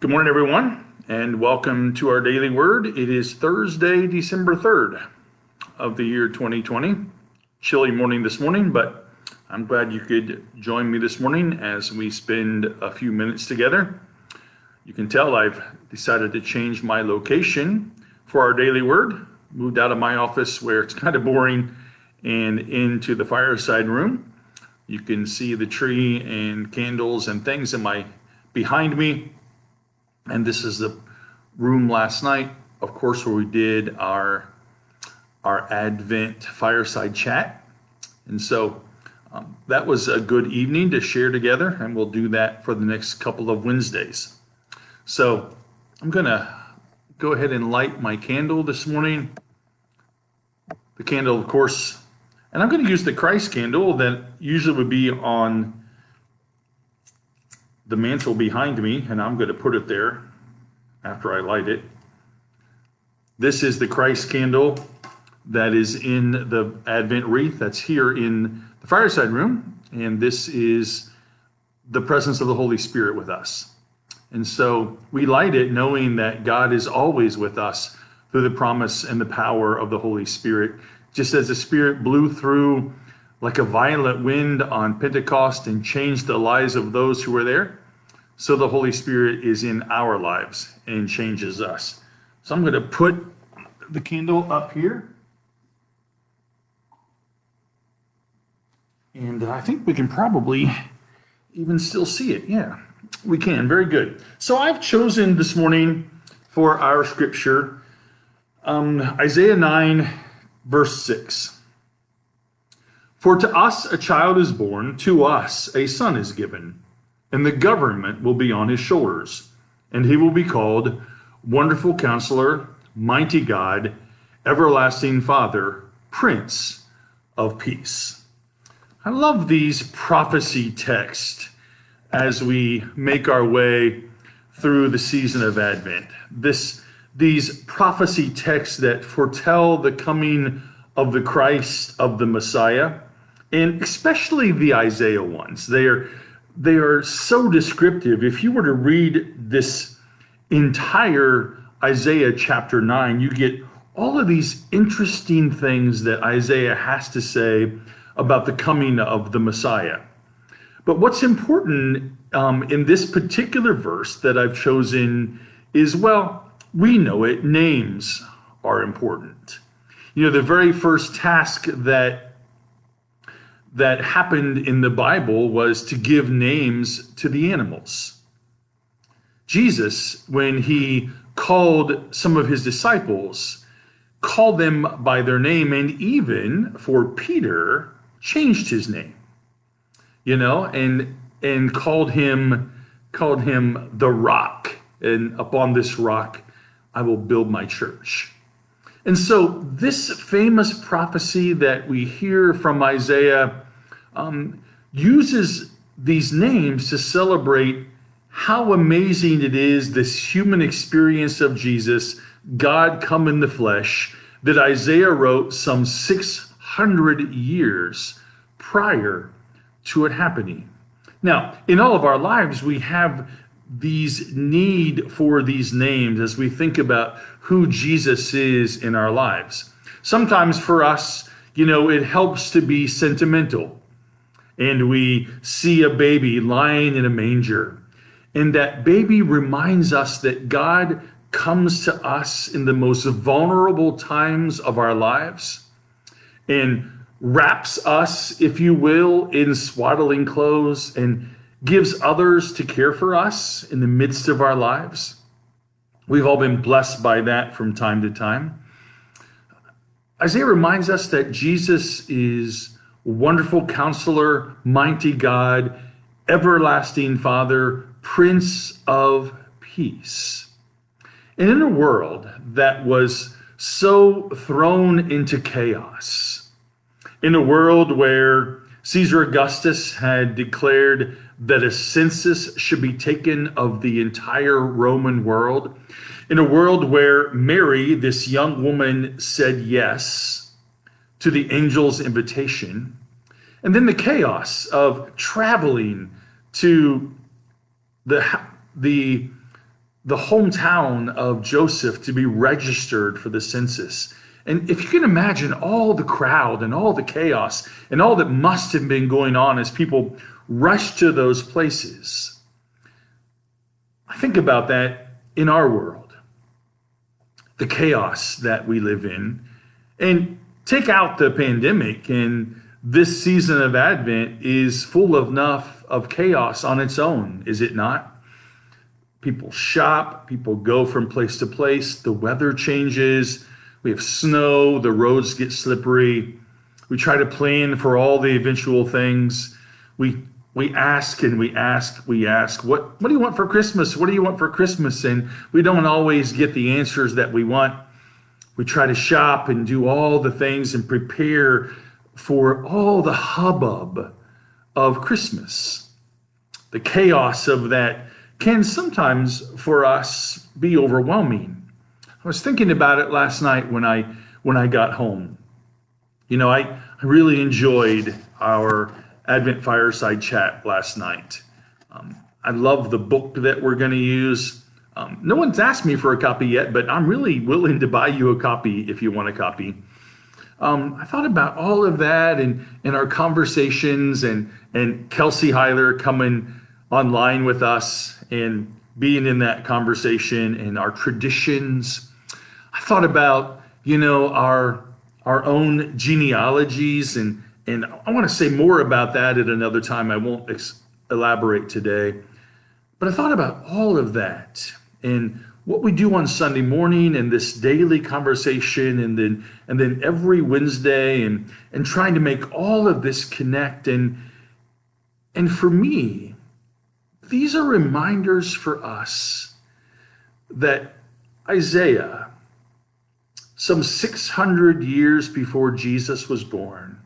Good morning, everyone, and welcome to our daily word. It is Thursday, December 3rd of the year 2020. Chilly morning this morning, but I'm glad you could join me this morning as we spend a few minutes together. You can tell I've decided to change my location for our daily word, moved out of my office where it's kind of boring and into the fireside room. You can see the tree and candles and things in my behind me and this is the room last night, of course, where we did our our Advent fireside chat. And so um, that was a good evening to share together, and we'll do that for the next couple of Wednesdays. So I'm going to go ahead and light my candle this morning. The candle, of course, and I'm going to use the Christ candle that usually would be on the mantle behind me, and I'm going to put it there after I light it. This is the Christ candle that is in the Advent wreath that's here in the fireside room, and this is the presence of the Holy Spirit with us. And so we light it knowing that God is always with us through the promise and the power of the Holy Spirit. Just as the Spirit blew through like a violent wind on Pentecost and changed the lives of those who were there, so the Holy Spirit is in our lives and changes us. So I'm going to put the candle up here. And I think we can probably even still see it. Yeah, we can. Very good. So I've chosen this morning for our scripture um, Isaiah 9, verse 6. For to us a child is born, to us a son is given and the government will be on his shoulders, and he will be called Wonderful Counselor, Mighty God, Everlasting Father, Prince of Peace. I love these prophecy texts as we make our way through the season of Advent. This, these prophecy texts that foretell the coming of the Christ, of the Messiah, and especially the Isaiah ones. They are they are so descriptive. If you were to read this entire Isaiah chapter 9, you get all of these interesting things that Isaiah has to say about the coming of the Messiah. But what's important um, in this particular verse that I've chosen is well, we know it, names are important. You know, the very first task that that happened in the Bible was to give names to the animals. Jesus, when he called some of his disciples, called them by their name, and even for Peter, changed his name. You know, and and called him called him the rock. And upon this rock I will build my church. And so, this famous prophecy that we hear from Isaiah um, uses these names to celebrate how amazing it is this human experience of Jesus, God come in the flesh, that Isaiah wrote some 600 years prior to it happening. Now, in all of our lives, we have these need for these names as we think about who Jesus is in our lives. Sometimes for us, you know, it helps to be sentimental. And we see a baby lying in a manger. And that baby reminds us that God comes to us in the most vulnerable times of our lives and wraps us, if you will, in swaddling clothes and gives others to care for us in the midst of our lives. We've all been blessed by that from time to time. Isaiah reminds us that Jesus is wonderful counselor, mighty God, everlasting Father, Prince of Peace. And in a world that was so thrown into chaos, in a world where Caesar Augustus had declared that a census should be taken of the entire Roman world. In a world where Mary, this young woman, said yes to the angel's invitation. And then the chaos of traveling to the, the the hometown of Joseph to be registered for the census. And if you can imagine all the crowd and all the chaos and all that must have been going on as people rushed to those places, I think about that in our world, the chaos that we live in. And take out the pandemic, and this season of Advent is full enough of chaos on its own, is it not? People shop, people go from place to place, the weather changes, we have snow, the roads get slippery. We try to plan for all the eventual things. We we ask and we ask, we ask, what what do you want for Christmas? What do you want for Christmas? And we don't always get the answers that we want. We try to shop and do all the things and prepare for all the hubbub of Christmas. The chaos of that can sometimes for us be overwhelming. I was thinking about it last night when I when I got home. You know, I, I really enjoyed our Advent fireside chat last night. Um, I love the book that we're going to use. Um, no one's asked me for a copy yet, but I'm really willing to buy you a copy if you want a copy. Um, I thought about all of that and, and our conversations and, and Kelsey Heiler coming online with us and being in that conversation and our traditions. I thought about, you know, our our own genealogies and and I want to say more about that at another time. I won't ex- elaborate today. But I thought about all of that and what we do on Sunday morning and this daily conversation and then and then every Wednesday and and trying to make all of this connect and and for me these are reminders for us that Isaiah some 600 years before Jesus was born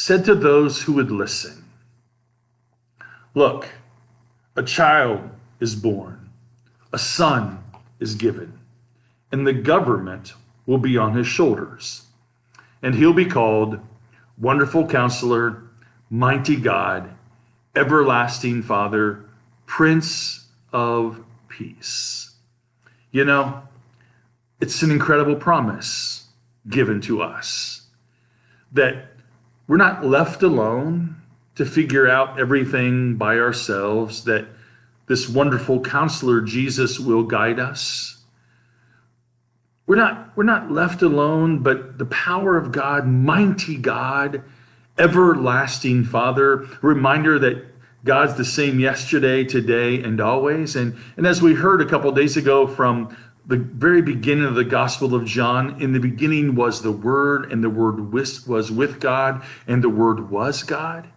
said to those who would listen look a child is born a son is given, and the government will be on his shoulders. And he'll be called Wonderful Counselor, Mighty God, Everlasting Father, Prince of Peace. You know, it's an incredible promise given to us that we're not left alone to figure out everything by ourselves, that this wonderful counselor Jesus will guide us. We're not, we're not left alone, but the power of God, mighty God, everlasting Father, reminder that God's the same yesterday, today, and always. And, and as we heard a couple days ago from the very beginning of the Gospel of John, in the beginning was the Word, and the Word was with God, and the Word was God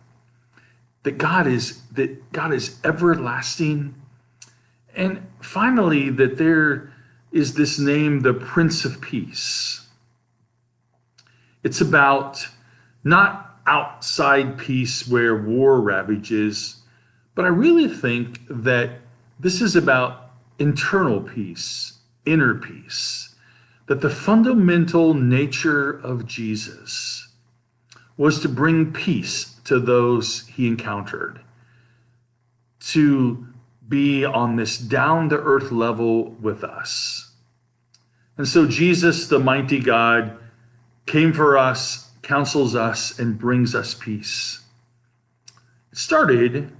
that God is that God is everlasting. And finally, that there is this name, the Prince of Peace. It's about not outside peace where war ravages, but I really think that this is about internal peace, inner peace. That the fundamental nature of Jesus was to bring peace to those he encountered, to be on this down to earth level with us. And so Jesus, the mighty God, came for us, counsels us, and brings us peace. It started,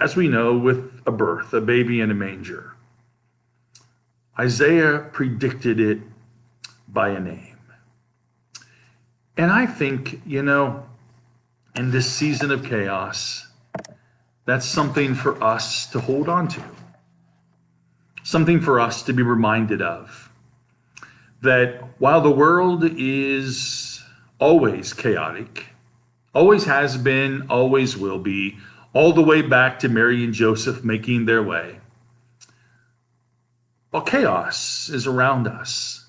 as we know, with a birth, a baby in a manger. Isaiah predicted it by a name. And I think, you know, in this season of chaos, that's something for us to hold on to, something for us to be reminded of. That while the world is always chaotic, always has been, always will be, all the way back to Mary and Joseph making their way, while chaos is around us,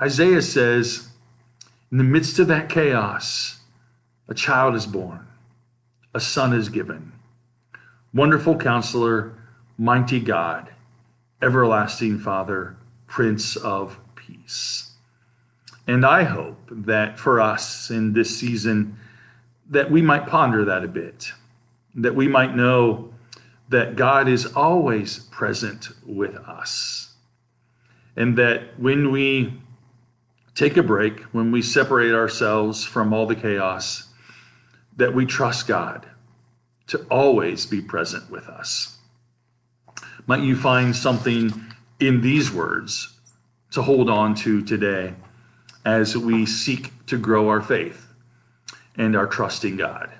Isaiah says, in the midst of that chaos, a child is born, a son is given. Wonderful counselor, mighty God, everlasting Father, Prince of Peace. And I hope that for us in this season, that we might ponder that a bit, that we might know that God is always present with us. And that when we take a break, when we separate ourselves from all the chaos, that we trust God to always be present with us. Might you find something in these words to hold on to today as we seek to grow our faith and our trust in God.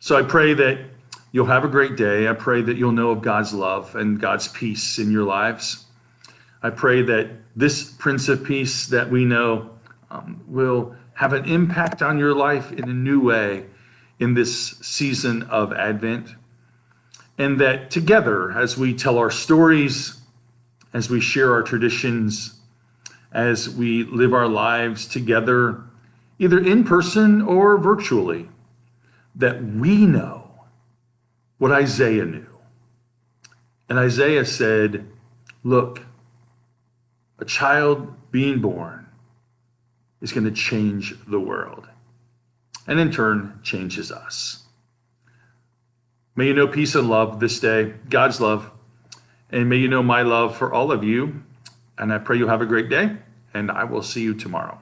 So I pray that you'll have a great day. I pray that you'll know of God's love and God's peace in your lives. I pray that this Prince of Peace that we know um, will have an impact on your life in a new way in this season of Advent. And that together, as we tell our stories, as we share our traditions, as we live our lives together, either in person or virtually, that we know what Isaiah knew. And Isaiah said, Look, a child being born is going to change the world, and in turn, changes us. May you know peace and love this day, God's love, and may you know my love for all of you. And I pray you'll have a great day, and I will see you tomorrow.